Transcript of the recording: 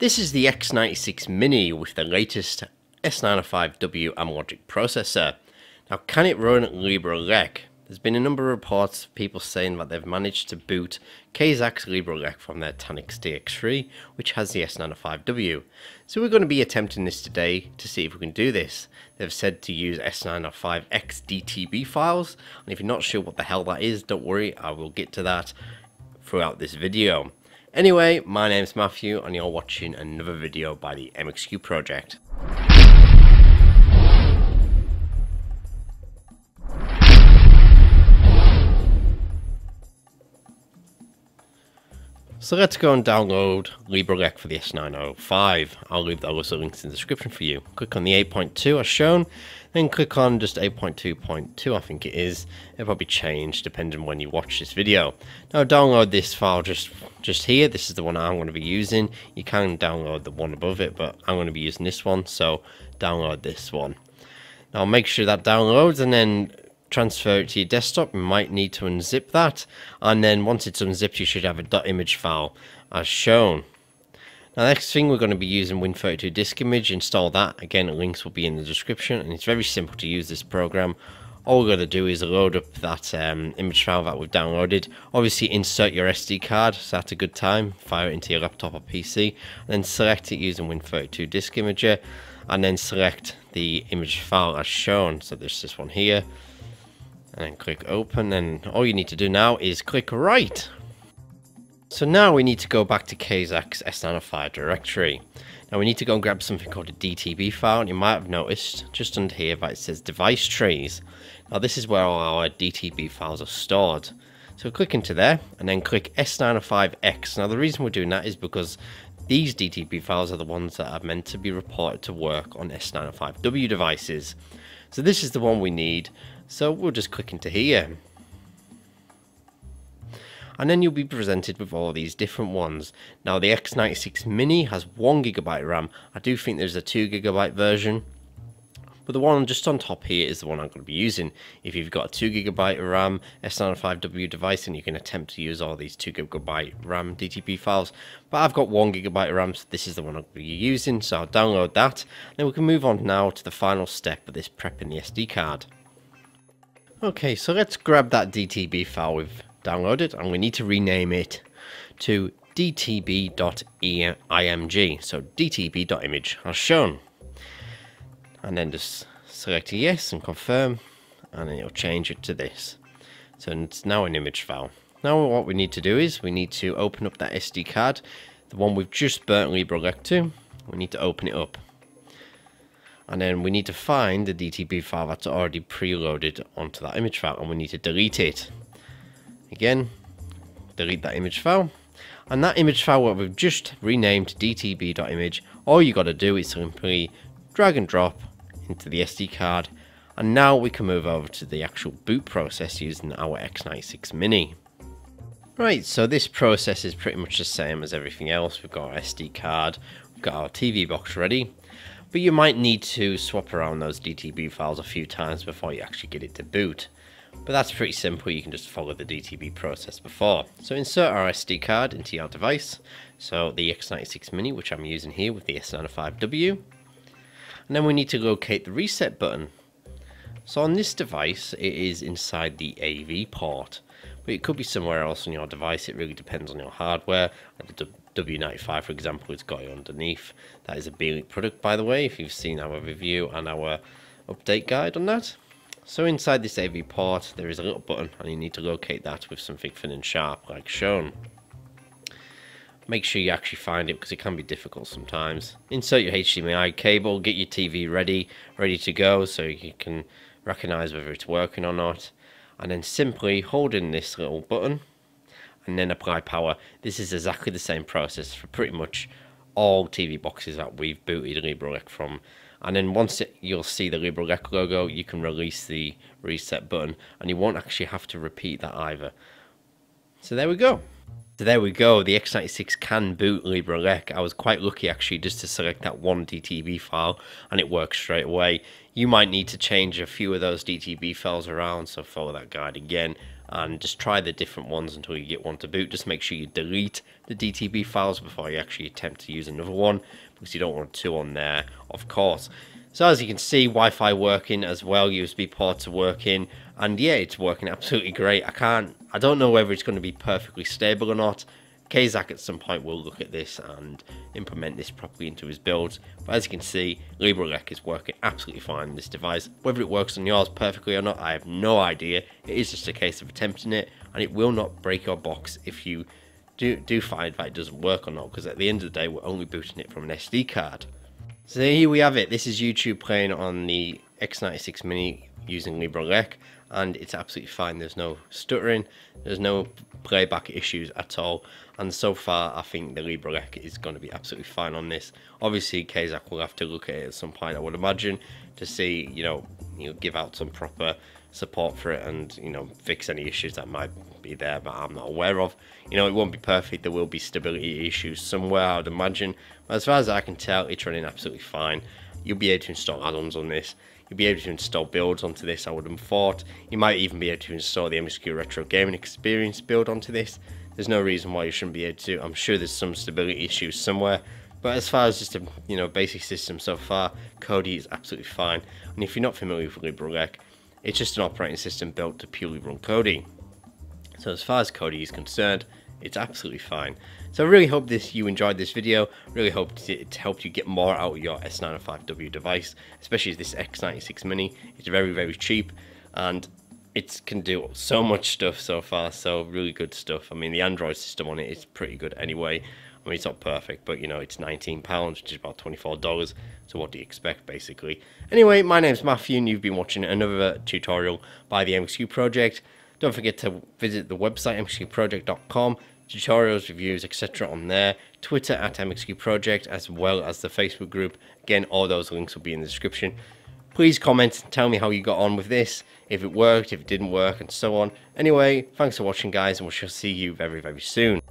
This is the X96 Mini with the latest S905W Amlogic processor. Now can it run LibreELEC? There's been a number of reports of people saying that they've managed to boot KSZAQ's LibreELEC from their Tanix TX3 which has the S905W. So we're going to be attempting this today to see if we can do this. They've said to use S905X DTB files and if you're not sure what the hell that is don't worry I will get to that throughout this video. Anyway, my name's Matthew and you're watching another video by the MXQ project. So let's go and download LibreELEC for the S905. I'll leave those links in the description for you. Click on the 8.2 as shown, then click on just 8.2.2 I think it is. It'll probably change depending on when you watch this video. Now download this file just, just here. This is the one I'm going to be using. You can download the one above it, but I'm going to be using this one, so download this one. Now make sure that downloads and then transfer it to your desktop, you might need to unzip that. And then once it's unzipped, you should have a .image file as shown. Now, next thing we're going to be using Win32 Disk Image. Install that. Again, links will be in the description. And it's very simple to use this program. All we're going to do is load up that um, image file that we've downloaded. Obviously, insert your SD card, so that's a good time. Fire it into your laptop or PC. And then select it using Win32 Disk Imager. And then select the image file as shown. So there's this one here and then click open and all you need to do now is click write. So now we need to go back to KSZAQ's S905 directory. Now we need to go and grab something called a DTB file and you might have noticed just under here that it says device trees. Now this is where all our DTB files are stored. So click into there and then click S905X. Now the reason we're doing that is because these DTB files are the ones that are meant to be reported to work on S905W devices. So this is the one we need. So we'll just click into here. And then you'll be presented with all these different ones. Now the X96 Mini has 1GB RAM. I do think there's a 2GB version. But the one just on top here is the one I'm going to be using. If you've got a 2GB RAM S905W device, then you can attempt to use all these 2GB RAM DTB files. But I've got 1GB RAM, so this is the one to be using. So I'll download that. Then we can move on now to the final step of this prepping the SD card. Okay, so let's grab that DTB file we've downloaded and we need to rename it to dtb.img. So dtb.image as shown. And then just select yes and confirm and then it'll change it to this. So it's now an image file. Now what we need to do is we need to open up that SD card, the one we've just burnt LibreELEC to. We need to open it up and then we need to find the DTB file that's already preloaded onto that image file and we need to delete it again delete that image file and that image file what we've just renamed dtb.image all you got to do is simply drag and drop into the SD card and now we can move over to the actual boot process using our X96 Mini Right, so this process is pretty much the same as everything else. We've got our SD card, we've got our TV box ready, but you might need to swap around those DTB files a few times before you actually get it to boot. But that's pretty simple, you can just follow the DTB process before. So insert our SD card into your device, so the X96 Mini which I'm using here with the S905W. And then we need to locate the reset button. So on this device it is inside the AV port, but it could be somewhere else on your device, it really depends on your hardware. The W95 for example it's got it underneath. That is a Beelink product by the way if you've seen our review and our update guide on that. So inside this AV port there is a little button and you need to locate that with something thin and sharp like shown. Make sure you actually find it because it can be difficult sometimes. Insert your HDMI cable, get your TV ready, ready to go so you can recognize whether it's working or not. And then simply hold in this little button and then apply power. This is exactly the same process for pretty much all TV boxes that we've booted LibreELEC from. And then once it, you'll see the LibreELEC logo, you can release the reset button and you won't actually have to repeat that either. So there we go. So there we go, the X96 can boot LibreELEC. I was quite lucky actually just to select that one DTB file and it works straight away. You might need to change a few of those DTB files around, so follow that guide again and just try the different ones until you get one to boot. Just make sure you delete the DTB files before you actually attempt to use another one because you don't want two on there, of course. So as you can see, Wi-Fi working as well, USB ports are working, and yeah, it's working absolutely great. I can't, I don't know whether it's going to be perfectly stable or not. KSZAQ at some point will look at this and implement this properly into his builds. But as you can see, LibreELEC is working absolutely fine on this device. Whether it works on yours perfectly or not, I have no idea. It is just a case of attempting it, and it will not break your box if you do, do find that it doesn't work or not, because at the end of the day, we're only booting it from an SD card. So here we have it. This is YouTube playing on the X96 Mini using LibreELEC and it's absolutely fine. There's no stuttering, there's no playback issues at all. And so far, I think the LibreELEC is going to be absolutely fine on this. Obviously, KSZAQ will have to look at it at some point, I would imagine, to see, you know, you know, give out some proper support for it and you know fix any issues that might be there but I'm not aware of you know it won't be perfect there will be stability issues somewhere I'd imagine but as far as I can tell it's running absolutely fine you'll be able to install add-ons on this You'll be able to install builds onto this, I would have thought. You might even be able to install the MXQ Retro Gaming Experience build onto this. There's no reason why you shouldn't be able to. I'm sure there's some stability issues somewhere. But as far as just a you know basic system so far, Kodi is absolutely fine. And if you're not familiar with LibreELEC, it's just an operating system built to purely run Kodi. So as far as Kodi is concerned, it's absolutely fine. So I really hope this you enjoyed this video. Really hope it helped you get more out of your S905W device, especially this X96 Mini. It's very very cheap and it can do so much stuff so far. So really good stuff. I mean the Android system on it is pretty good anyway. I mean, it's not perfect, but you know, it's £19, which is about $24. So what do you expect, basically? Anyway, my name's Matthew, and you've been watching another tutorial by the MXQ Project. Don't forget to visit the website, mxqproject.com tutorials, reviews, etc. on there. Twitter at MXQ Project, as well as the Facebook group. Again, all those links will be in the description. Please comment and tell me how you got on with this, if it worked, if it didn't work, and so on. Anyway, thanks for watching, guys, and we shall see you very, very soon.